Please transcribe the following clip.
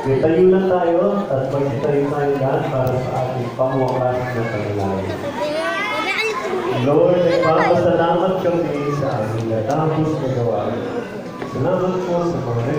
Okay, tayo lang tayo at magtayo tayo lahat para sa ating pamuwakas ng panalangin. Lord, nagpapasalamat kami sa aming natapos na gawa. Salamat po sa mga